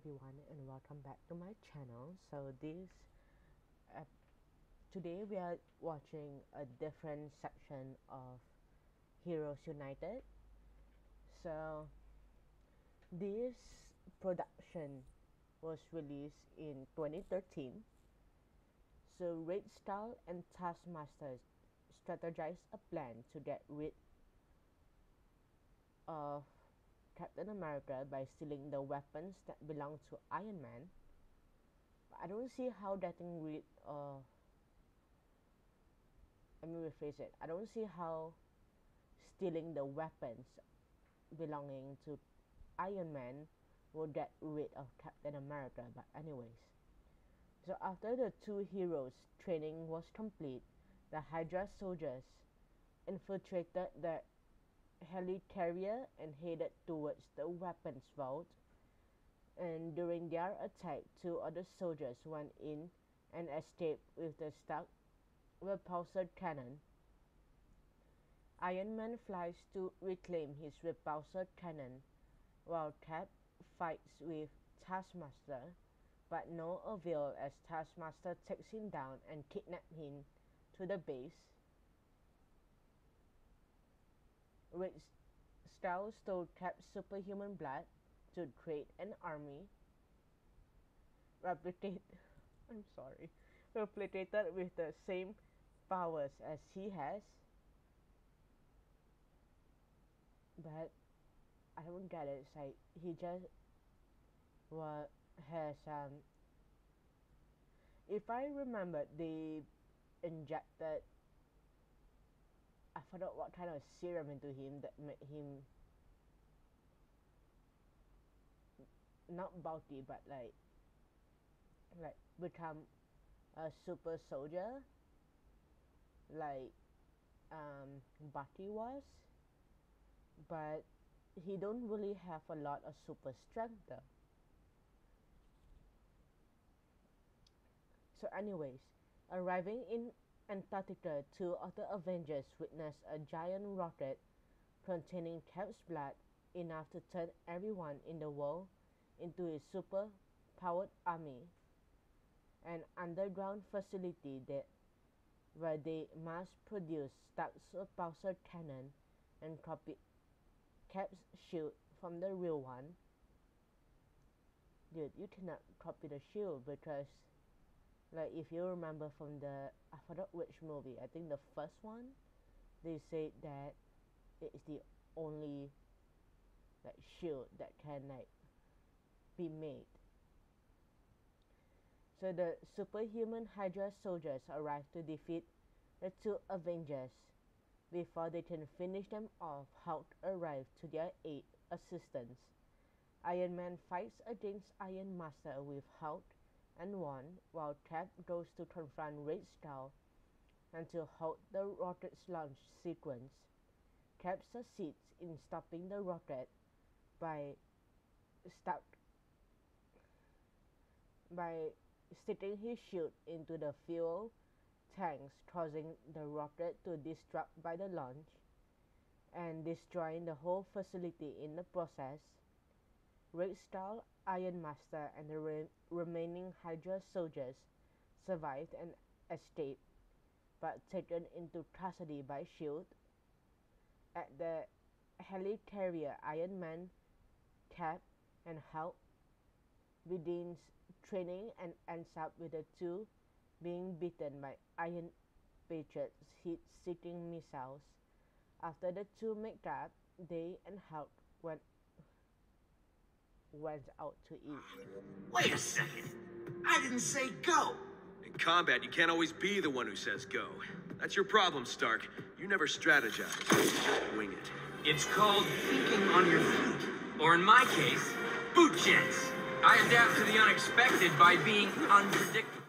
everyone and welcome back to my channel. So this uh, today we are watching a different section of Heroes United. So this production was released in 2013 so Red Skull and Taskmaster strategized a plan to get rid of Captain America by stealing the weapons that belong to Iron Man. But I don't see how getting rid of. Uh, let me rephrase it. I don't see how stealing the weapons belonging to Iron Man will get rid of Captain America. But, anyways. So, after the two heroes' training was complete, the Hydra soldiers infiltrated the helicarrier and headed towards the weapons vault. And during their attack, two other soldiers went in and escaped with the Stark repulsor cannon. Iron Man flies to reclaim his repulsor cannon, while Cap fights with Taskmaster, but no avail as Taskmaster takes him down and kidnaps him to the base. Which Skull stole Cap's superhuman blood to create an army replicated I'm sorry replicated with the same powers as he has. But I don't get it. It's like he just what has um if I remember they injected I forgot what kind of serum into him that made him not bulky but like like become a super soldier like um Bucky was but he don't really have a lot of super strength though. So anyways arriving in Antarctica, two other Avengers witness a giant rocket containing Cap's blood enough to turn everyone in the world into a super-powered army. An underground facility that where they mass-produce Stark's repulsor cannon and copy Cap's shield from the real one. Dude, you cannot copy the shield because like if you remember from the I forgot which movie I think the first one they said that it is the only like shield that can like be made. So the superhuman Hydra soldiers arrive to defeat the two Avengers before they can finish them off. Hulk arrives to their aid assistance. Iron Man fights against Iron Master with Hulk and one, while Cap goes to confront Red Skull and to halt the rocket's launch sequence. Cap succeeds in stopping the rocket by stuck by sticking his shield into the fuel tanks causing the rocket to disrupt by the launch and destroying the whole facility in the process. Red Skull Iron Master and the re remaining Hydra soldiers survived and escaped, but taken into custody by S.H.I.E.L.D. At the helicarrier, Iron Man, Cap, and Hulk begins training and ends up with the two being beaten by Iron Patriot's heat-seeking missiles. After the two make up, they and Hulk went went out to eat. Wait a second. I didn't say go. In combat, you can't always be the one who says go. That's your problem, Stark. You never strategize. You just wing it. It's called thinking on your feet. Or in my case, boot jets. I adapt to the unexpected by being unpredictable.